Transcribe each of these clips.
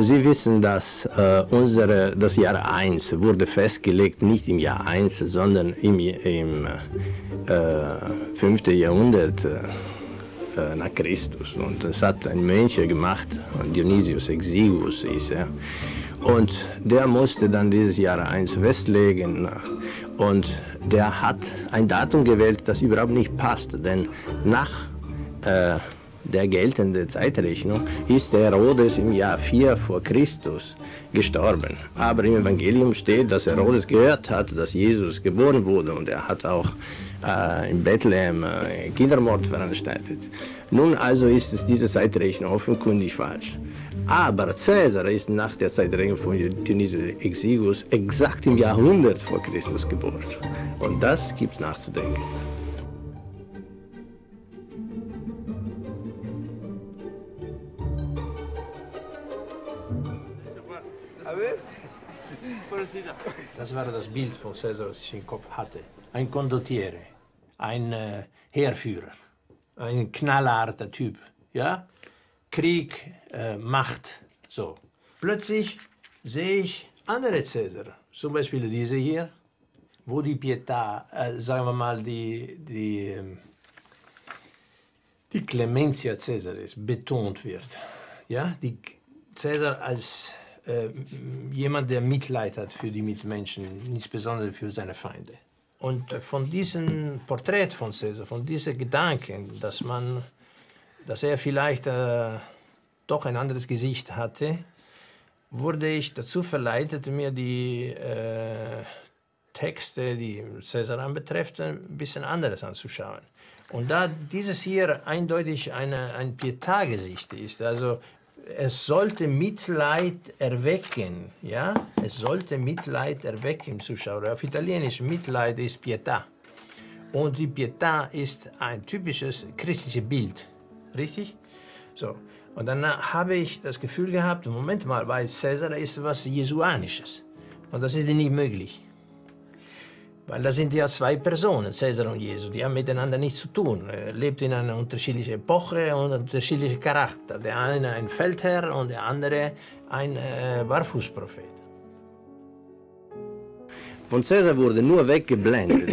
Äh, Sie wissen, dass äh, unsere, das Jahr 1 wurde festgelegt, nicht im Jahr 1, sondern im, im äh, 5. Jahrhundert äh, nach Christus. Und das hat ein Mönch gemacht, Dionysius Exiguus ist er. Und der musste dann dieses Jahr 1 festlegen. Und der hat ein Datum gewählt, das überhaupt nicht passt. Denn nach äh, der geltenden Zeitrechnung ist Herodes im Jahr 4 vor Christus gestorben. Aber im Evangelium steht, dass Herodes gehört hat, dass Jesus geboren wurde und er hat auch äh, in Bethlehem äh, Kindermord veranstaltet. Nun also ist es diese Zeitrechnung offenkundig falsch. Aber Caesar ist nach der Zeitrechnung von Dionysius Exiguus exakt im Jahr 100 vor Christus geboren. Und das gibt nachzudenken. Das war das Bild von Caesar, das ich im Kopf hatte. Ein Condottiere, ein äh, Heerführer, ein knallharter Typ. Ja? Krieg, äh, Macht, so. Plötzlich sehe ich andere Cäsar, zum Beispiel diese hier, wo die Pietà, äh, sagen wir mal, die, die, ähm, die Clementia Caesaris betont wird. Ja? Die Cäsar als äh, jemand, der Mitleid hat für die Mitmenschen, insbesondere für seine Feinde. Und von diesem Porträt von Caesar, von diesen Gedanken, dass man, dass er vielleicht äh, doch ein anderes Gesicht hatte, wurde ich dazu verleitet, mir die äh, Texte, die Caesar anbetrifft, ein bisschen anderes anzuschauen. Und da dieses hier eindeutig eine, ein Pietà-Gesicht ist, also es sollte Mitleid erwecken, ja? Es sollte Mitleid erwecken Zuschauer. Auf Italienisch Mitleid ist Pietà. Und die Pietà ist ein typisches christliches Bild, richtig? So. Und dann habe ich das Gefühl gehabt, Moment mal, weil Caesar ist was Jesuanisches. Und das ist nicht möglich. Weil da sind ja zwei Personen, Cäsar und Jesus, die haben miteinander nichts zu tun. Er lebt in einer unterschiedlichen Epoche und unterschiedlichen Charakter. Der eine ein Feldherr und der andere ein äh, Barfußprophet. Von Cäsar wurde nur weggeblendet,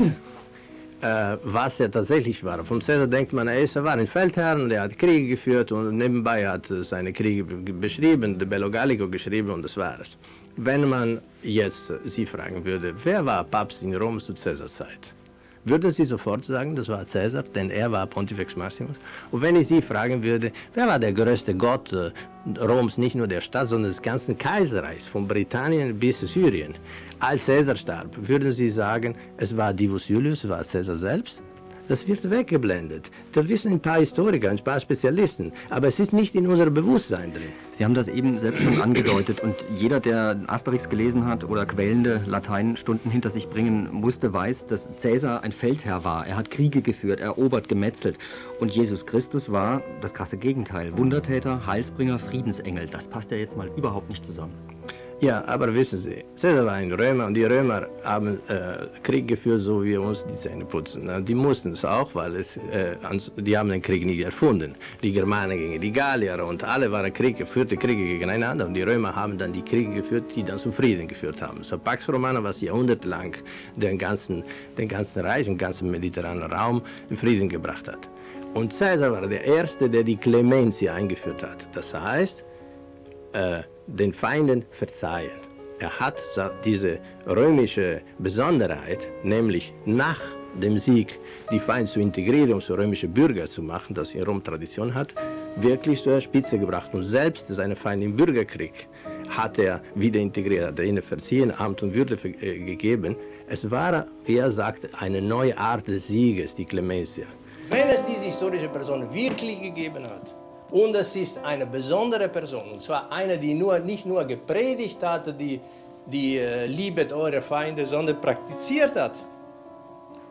äh, was er tatsächlich war. Von Cäsar denkt man, er, er war ein Feldherr und er hat Kriege geführt und nebenbei hat er seine Kriege beschrieben, de Bello Gallico geschrieben und das war es. Wenn man jetzt Sie fragen würde, wer war Papst in Rom zu Cäsars Zeit? Würden Sie sofort sagen, das war Cäsar, denn er war Pontifex Maximus? Und wenn ich Sie fragen würde, wer war der größte Gott äh, Roms, nicht nur der Stadt, sondern des ganzen Kaiserreichs, von Britannien bis Syrien, als Cäsar starb, würden Sie sagen, es war Divus Julius, war Cäsar selbst? Das wird weggeblendet. Das wissen ein paar Historiker, ein paar Spezialisten, aber es ist nicht in unserem Bewusstsein drin. Sie haben das eben selbst schon angedeutet und jeder, der Asterix gelesen hat oder quälende Lateinstunden hinter sich bringen musste, weiß, dass Cäsar ein Feldherr war. Er hat Kriege geführt, erobert, gemetzelt. Und Jesus Christus war das krasse Gegenteil. Wundertäter, Heilsbringer, Friedensengel. Das passt ja jetzt mal überhaupt nicht zusammen. Ja, aber wissen Sie, Caesar war ein Römer und die Römer haben äh, Krieg geführt, so wie wir uns die Zähne putzen. Die mussten es auch, weil es, äh, die haben den Krieg nicht erfunden. Die Germanen gegen die Gallier und alle waren Krieg, geführte Kriege gegeneinander und die Römer haben dann die Kriege geführt, die dann zum Frieden geführt haben. So Pax Romana, was jahrhundertelang den ganzen, den ganzen Reich und ganzen mediterranen Raum in Frieden gebracht hat. Und Caesar war der Erste, der die Clementia eingeführt hat. Das heißt, äh, den Feinden verzeihen. Er hat diese römische Besonderheit, nämlich nach dem Sieg die Feinde zu integrieren, um so römische Bürger zu machen, das in Rom Tradition hat, wirklich zur Spitze gebracht. Und selbst seine Feinde im Bürgerkrieg hat er wieder integriert, hat er ihnen verziehen, Amt und Würde äh, gegeben. Es war, wie er sagt, eine neue Art des Sieges, die Clemencia. Wenn es diese historische Person wirklich gegeben hat, und es ist eine besondere Person, und zwar eine, die nur, nicht nur gepredigt hat, die, die äh, liebet eure Feinde, sondern praktiziert hat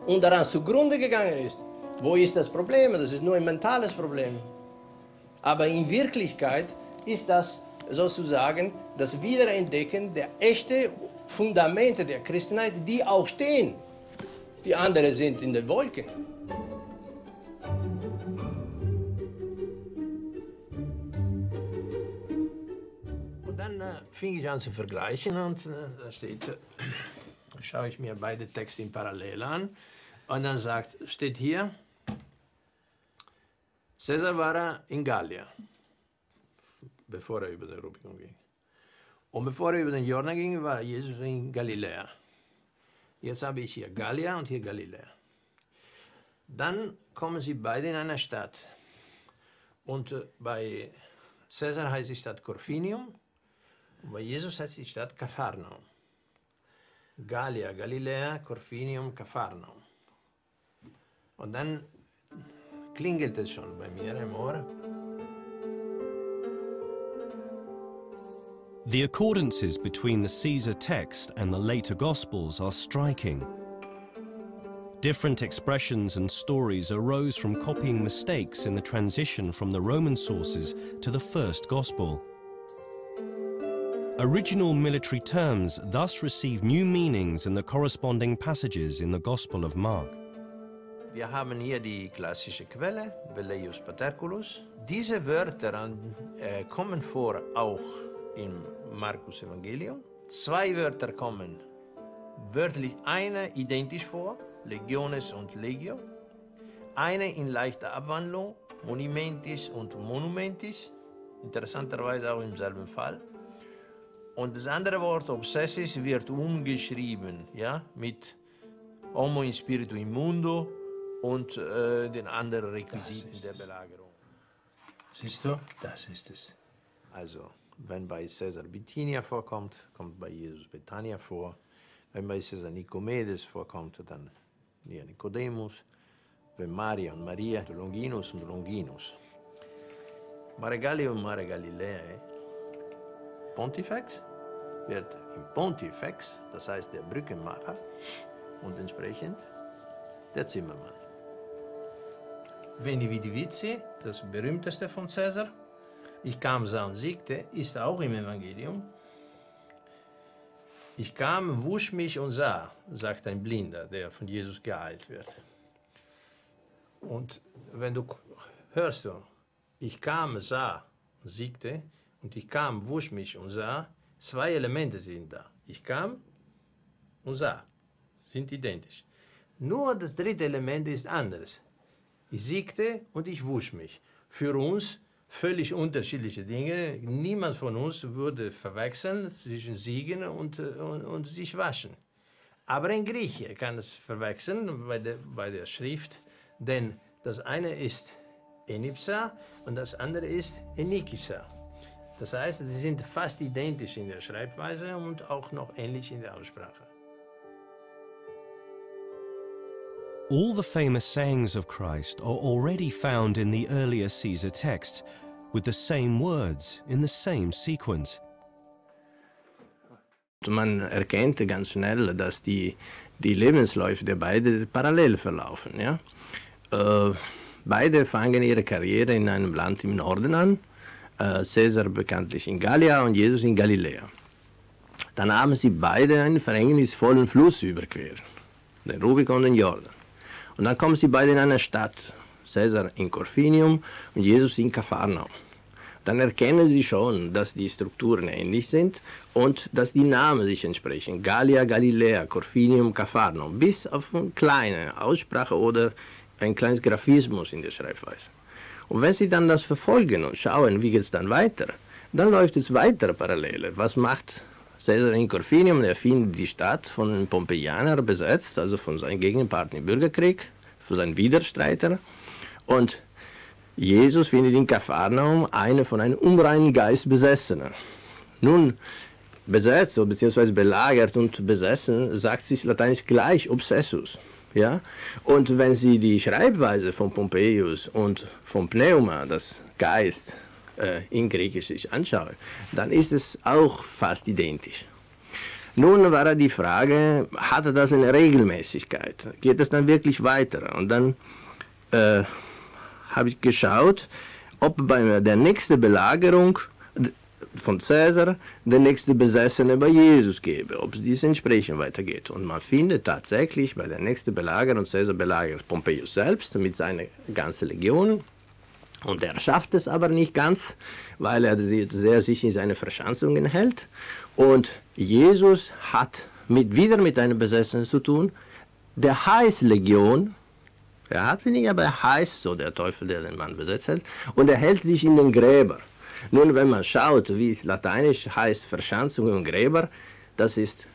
und daran zugrunde gegangen ist. Wo ist das Problem? Das ist nur ein mentales Problem. Aber in Wirklichkeit ist das sozusagen das Wiederentdecken der echten Fundamente der Christenheit, die auch stehen. Die anderen sind in den Wolken. Fing ich an zu vergleichen und äh, da steht, äh, schaue ich mir beide Texte in Parallel an und dann sagt, steht hier, Caesar war in Gallia, bevor er über den Rubikon ging. Und bevor er über den Jordan ging, war Jesus in Galiläa. Jetzt habe ich hier Gallia und hier Galiläa. Dann kommen sie beide in eine Stadt. Und äh, bei Caesar heißt die Stadt Corfinium heißt die Stadt Capharnaum. Gallia, Galiläa, Corfinium, Capharnaum. Und dann klingelt es schon bei mir im Ohr. The accordances between the Caesar text and the later Gospels are striking. Different expressions and stories arose from copying mistakes in the transition from the Roman sources to the first Gospel. Original military terms thus receive new meanings in the corresponding passages in the Gospel of Mark. Wir haben hier die klassische Quelle, Velleius Paterculus. Diese Wörter äh, kommen vor auch im Markus Evangelium. Zwei Wörter kommen wörtlich eine identisch vor, Legiones und Legio. Eine in leichter Abwandlung, Monumentis und Monumentis, interessanterweise auch im selben Fall. Und das andere Wort Obsessis wird umgeschrieben, ja, mit Homo in Spiritu Immundo und äh, den anderen Requisiten der Belagerung. Siehst du, das ist es. Also, wenn bei Caesar Bithynia vorkommt, kommt bei Jesus Betania vor. Wenn bei Caesar Nikomedes vorkommt, dann hier Nikodemus. Wenn Maria und Maria, Longinus und Longinus. Mare Galli und Mare Galiläa. Pontifex wird im Pontifex, das heißt der Brückenmacher, und entsprechend der Zimmermann. Veni Vidi Vici, das berühmteste von Caesar, ich kam, sah und siegte, ist auch im Evangelium. Ich kam, wusch mich und sah, sagt ein Blinder, der von Jesus geheilt wird. Und wenn du hörst, ich kam, sah und siegte, und ich kam, wusch mich und sah, zwei Elemente sind da. Ich kam und sah, sind identisch. Nur das dritte Element ist anderes. Ich siegte und ich wusch mich. Für uns völlig unterschiedliche Dinge. Niemand von uns würde verwechseln zwischen Siegen und, und, und sich waschen. Aber ein Grieche kann es verwechseln bei der, bei der Schrift, denn das eine ist Enipsa und das andere ist Enikisa. Das heißt, sie sind fast identisch in der Schreibweise und auch noch ähnlich in der Aussprache. All the famous sayings of Christ are already found in the earlier Caesar text, with the same words in the same sequence. Man erkennt ganz schnell, dass die, die Lebensläufe der beiden parallel verlaufen. Ja? Äh, beide fangen ihre Karriere in einem Land im Norden an, äh, Caesar bekanntlich in Gallia und Jesus in Galiläa. Dann haben sie beide einen verhängnisvollen Fluss überquert, den Rubikon und den Jordan. Und dann kommen sie beide in eine Stadt, Caesar in Corfinium und Jesus in Capharnaum. Dann erkennen sie schon, dass die Strukturen ähnlich sind und dass die Namen sich entsprechen. Gallia, Galiläa, Corfinium, Capharnaum. Bis auf eine kleine Aussprache oder ein kleines Graphismus in der Schreibweise. Und wenn Sie dann das verfolgen und schauen, wie geht es dann weiter, dann läuft es weiter paralleler. Was macht Caesar in Corfinium, er findet die Stadt von den Pompeianern besetzt, also von seinen Gegenpartner im Bürgerkrieg, von seinen Widerstreitern. Und Jesus findet in Kapharnaum eine von einem unreinen Geist Besessener. Nun, besetzt bzw. belagert und besessen, sagt sich lateinisch gleich obsessus. Ja? Und wenn Sie die Schreibweise von Pompeius und von Pneuma, das Geist, äh, in Griechisch sich anschaue, dann ist es auch fast identisch. Nun war die Frage, hat er das eine Regelmäßigkeit? Geht es dann wirklich weiter? Und dann äh, habe ich geschaut, ob bei der nächsten Belagerung von Caesar der nächste Besessene bei Jesus gebe, ob es dies entsprechend weitergeht. Und man findet tatsächlich bei der nächsten Belagerung, Caesar belagert Pompeius selbst mit seiner ganzen Legion, Und er schafft es aber nicht ganz, weil er sehr sich in seine Verschanzungen hält. Und Jesus hat mit, wieder mit einem Besessenen zu tun. Der heißt Legion, er hat sie nicht, aber er heißt so, der Teufel, der den Mann besetzt hat. Und er hält sich in den Gräber. Nun, wenn man schaut, wie es lateinisch heißt, Verschanzungen und Gräber, das ist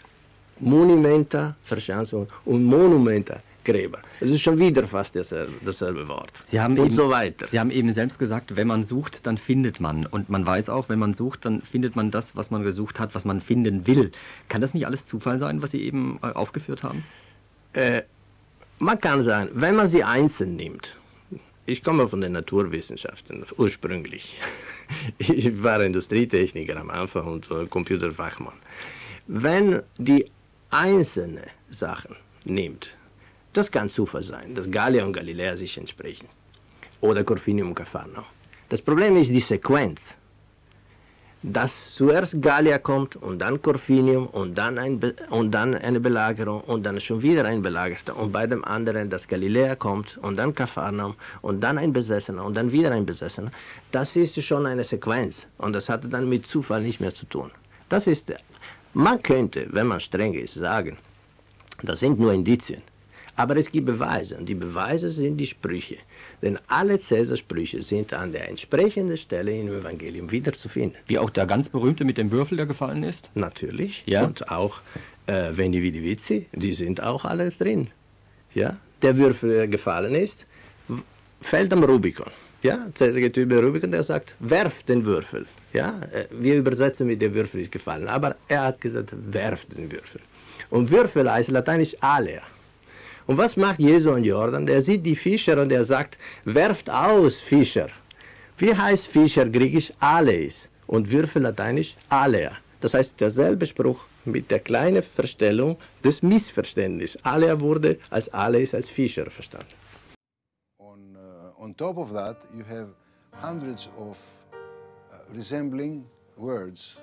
Monumenta, Verschanzungen und Monumenta, Gräber. Es ist schon wieder fast dasselbe, dasselbe Wort. Sie haben und eben, so weiter. Sie haben eben selbst gesagt, wenn man sucht, dann findet man. Und man weiß auch, wenn man sucht, dann findet man das, was man gesucht hat, was man finden will. Kann das nicht alles Zufall sein, was Sie eben äh, aufgeführt haben? Äh, man kann sagen, wenn man sie einzeln nimmt, ich komme von den Naturwissenschaften ursprünglich. Ich war Industrietechniker am Anfang und Computerfachmann. Wenn die einzelne Sachen nimmt, das kann Zufall sein, dass Gallia und Galilea sich entsprechen. Oder Corfinium und. Das Problem ist die Sequenz dass zuerst Gallia kommt und dann Corfinium und dann, ein und dann eine Belagerung und dann schon wieder ein Belagerter und bei dem anderen, dass Galiläa kommt und dann Kapharnaum und dann ein Besessener und dann wieder ein Besessener, das ist schon eine Sequenz und das hat dann mit Zufall nicht mehr zu tun. Das ist, man könnte, wenn man streng ist, sagen, das sind nur Indizien. Aber es gibt Beweise und die Beweise sind die Sprüche. Denn alle Cäsarsprüche sind an der entsprechenden Stelle im Evangelium wiederzufinden. Wie auch der ganz berühmte mit dem Würfel, der gefallen ist? Natürlich. Ja. Und auch äh, Veni Vidi Vici, die sind auch alles drin. Ja. Der Würfel, der gefallen ist, fällt am Rubikon. Ja, Cäsar geht über Rubikon, der sagt, werf den Würfel. Ja, äh, wir übersetzen mit der Würfel ist gefallen, aber er hat gesagt, werf den Würfel. Und Würfel heißt lateinisch alea. Und was macht Jesu und Jordan? Der sieht die Fischer und er sagt, werft aus, Fischer. Wie heißt Fischer griechisch? Aleis. Und Würfel lateinisch alea. Das heißt derselbe Spruch mit der kleinen Verstellung des Missverständnisses. Alea wurde als Aleis, als Fischer verstanden. On, uh, on top of that, you have hundreds of uh, resembling words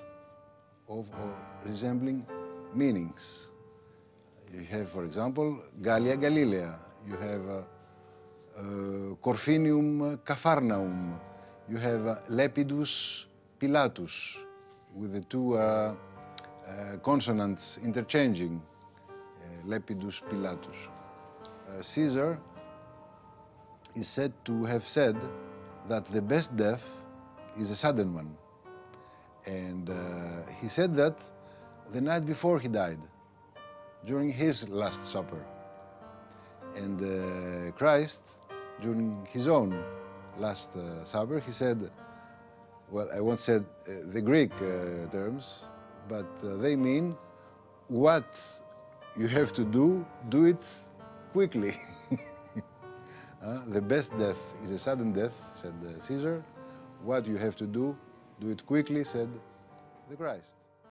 of, or resembling meanings. You have, for example, Gallia Galilea. You have uh, uh, Corfinium Capharnaum. You have uh, Lepidus Pilatus, with the two uh, uh, consonants interchanging. Uh, Lepidus Pilatus. Caesar is said to have said that the best death is a sudden one. And he said that the night before he died during his Last Supper. And uh, Christ, during his own Last uh, Supper, he said, well, I won't say uh, the Greek uh, terms, but uh, they mean what you have to do, do it quickly. Uh, the best death is a sudden death, said Caesar. What you have to do, do it quickly, said the Christ.